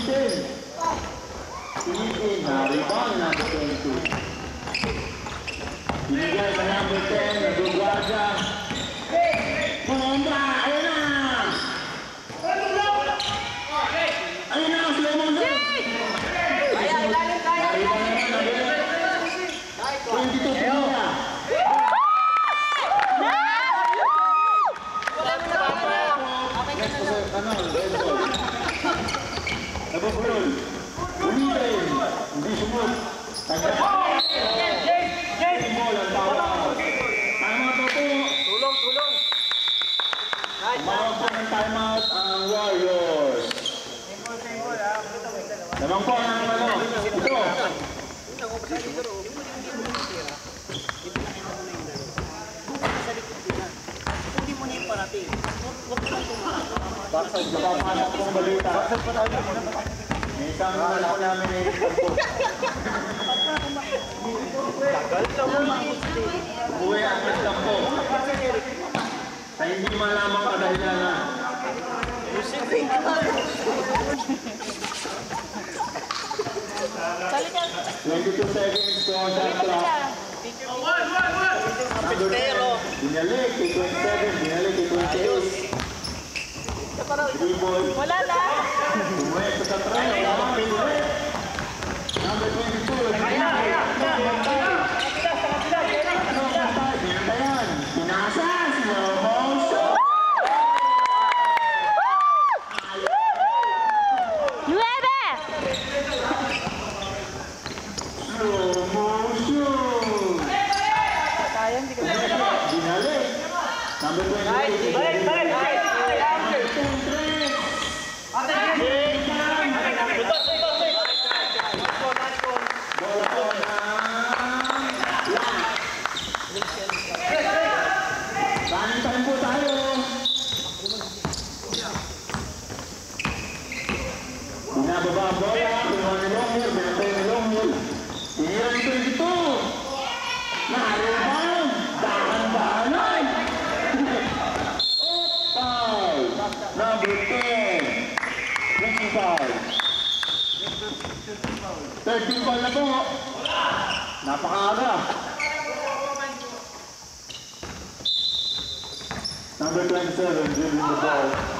Pumitin. Pumitin. Na-rebound number 22. Binigay sa number 10, nag-guardia. Bomba! Ayun na! Ayun na, slow motion! Na-rebound naman, number 22 Pinilla. Next po sa ano, red ball. Nabubulol. Ulitin. Hindi sumot. Tagda. Red ball ang tawag. Tama to po. Tulong, tulong. Tumawag po ng timeout ang Warriors. Lamang po ng ano, ito. Bakit napapasok pong balita? May isang anak namin eh. Uwi ang lang po. Sa hindi malamang kadahilanan. Twenty-two seconds to on shot clock. Number 10, binalik kay 27, binalik kay 28. Three ball. Wala na! Pumuesto sa try. Number 22. Binantayan. Pinasa. Slow motion. Nueve! Slow motion. Binalik. Number 22. Balik, balik, balik. Running time po tayo. Binababa ang bola, kinuha ni Longhill, binatay ni. Tinira ni 22. Na-rebound. Dahan-dahanan. Foul. Number 10. Drinking foul. 13 foul na po. Napakaaga. Number 27, dribbling the ball.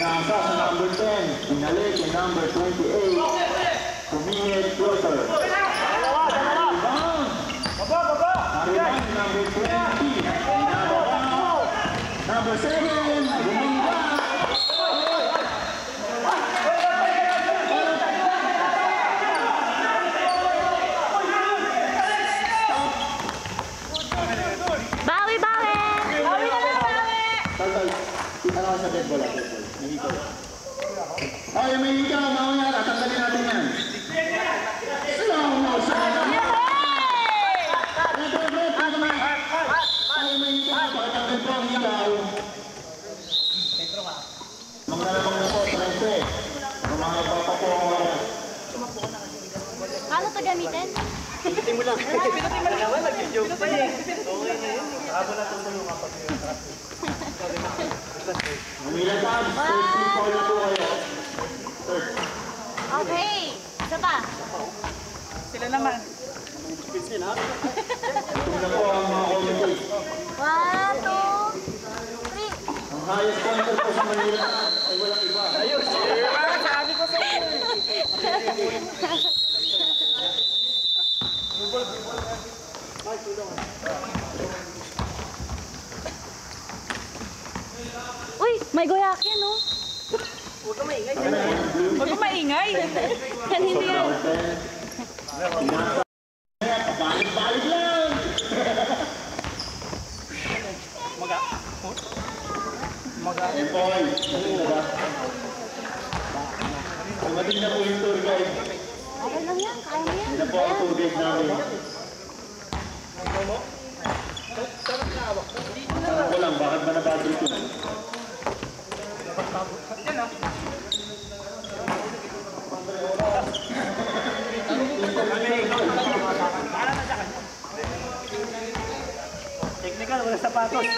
Inasa sa number 10, pinalik kay number 28, Kumingit Floater. Rebound! Baba, baba. Rebound si number 20, Inababa. Number 7, po, 13. Ang mga bata po ang oras. Paano to gamitin? Pinutin mo lang. Pinutin mo lang. Naman, nag-joke pa eh. Okay na yun. Habang natulong yung kapag Mamila tab, 13 foul na po kayo. Third. Okay! Isa pa! Sila naman. One, two, three! Ang highest pointer po sa Manila ay walang iba. Ayos. Sabi ko sa iyo. Uy! May goyak yan, no? Huwag ka maingay. Huwag kang maingay! Yan hindi yan. Balik-balik lang! Maga. Maga. Empoy, ano ba? na po yung tour guide. Lang yan, kaya mo yan. Po ang tour guide ko lang, bakit ba ko? Technical, sapatos.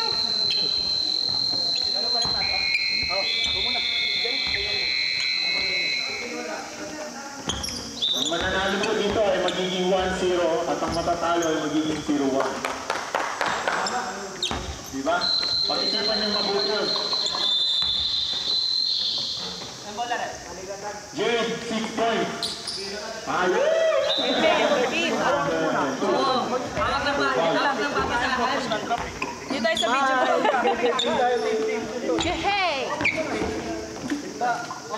Ang mananalo po dito ay magiging 1-0 at ang matatalo ay magiging 0-1. Diba? Pag-isipan niyong mabuti. Jade, 6 points. Ayos! Dito tayo sa video. Hey!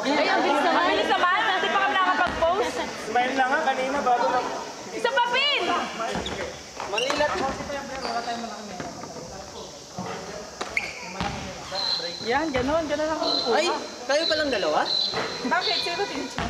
Ay, ang bilis naman. Ang bilis naman, hindi pa kami nakapag-post. Smile lang nga kanina bago mag... Isa pa, Pin! Manila. Yan, ganun, ganun ako. Ay, kayo palang dalawa? Bakit? Sino tinitsa?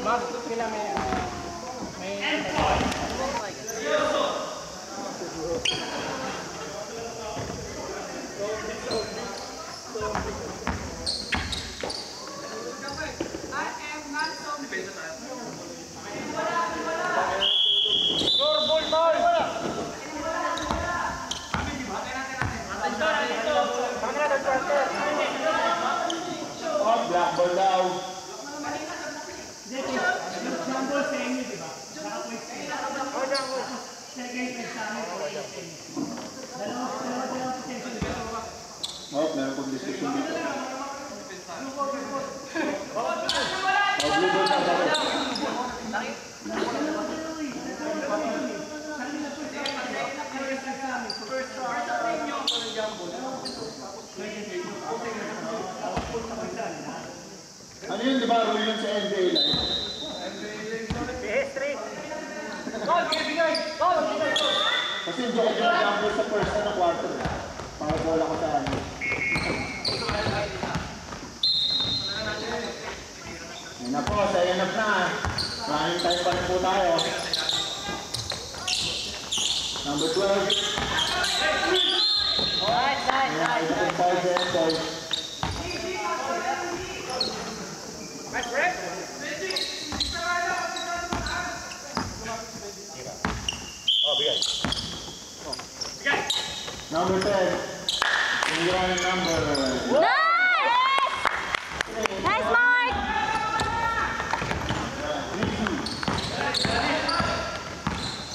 Bakit sila may... Oh, black ball daw. Oh, meron pong discussion dito. Blue ball na daw. Ano yun, di ba? Rule yun sa NBA live. Kasi hindi yung gamble sa first na quarter. Para bola ko sa ano. Yun na po, second half na. Running time pa po tayo. Number 12. Nice, nice, Ayan, ito pong foul sa Number 10. Yung running number. Nice! Nice, Mark!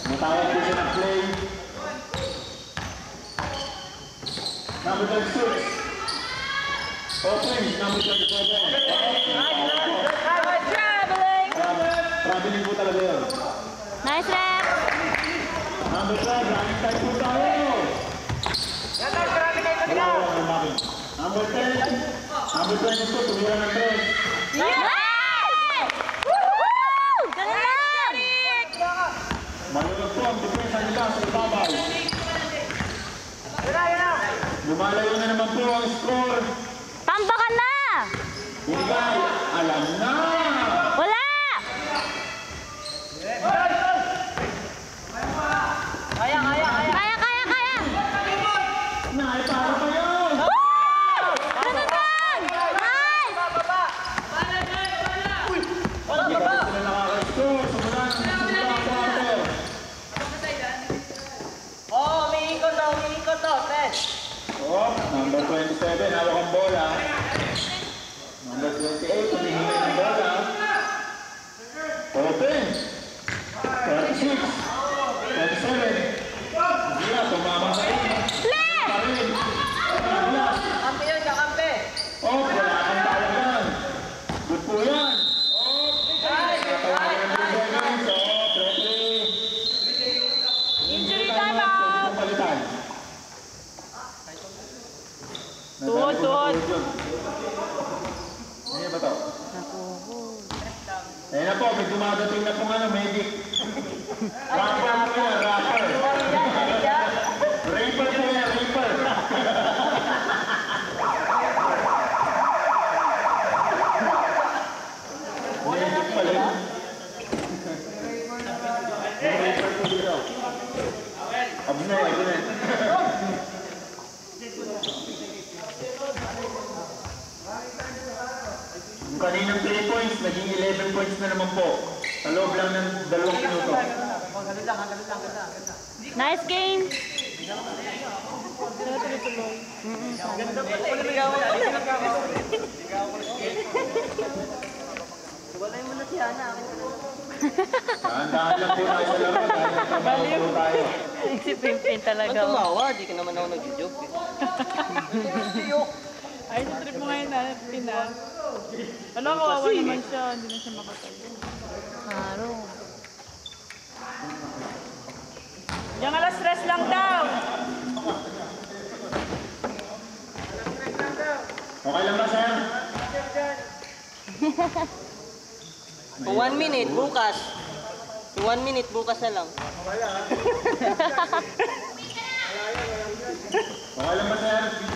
Matawag po siya ng play. Number 36. Open, number 27. Nice traveling! Traveling po talaga yun. Nice rep! Number 12, running time po tayo. Number 10, number 22, tumira ng 3. Yes! Woohoo! Ganun lang! Malulog po ang depensa nila sa ibabaw. Lumalayo na naman po ang score. Tambakan na! Hingay, alam na! Ayan na po, may dumadating na pong ano, medic. Rapper po yan, rapper. Raper po yan, raper. Medic pala yun. Oh. Raper po dito. Abunay, abunay. Yung kaninang 3 points, naging 11 points na naman po. Sa loob lang ng dalawang minuto. Nice game. Walay mo na si Hana. Dahan-dahan lang po tayo sa laro nagtrabaho po tayo. si Pimpin talaga. Ba't tumawa? Di ka naman ako nag-joke eh. Ay, sa trip mo ngayon na, Pinas. Ano, kawawa naman siya. Hindi na siya makatayo. Haro. Yung alas stress lang daw. Okay lang ba, sir? One minute, bukas. One minute, bukas na lang. Okay lang ba, sir?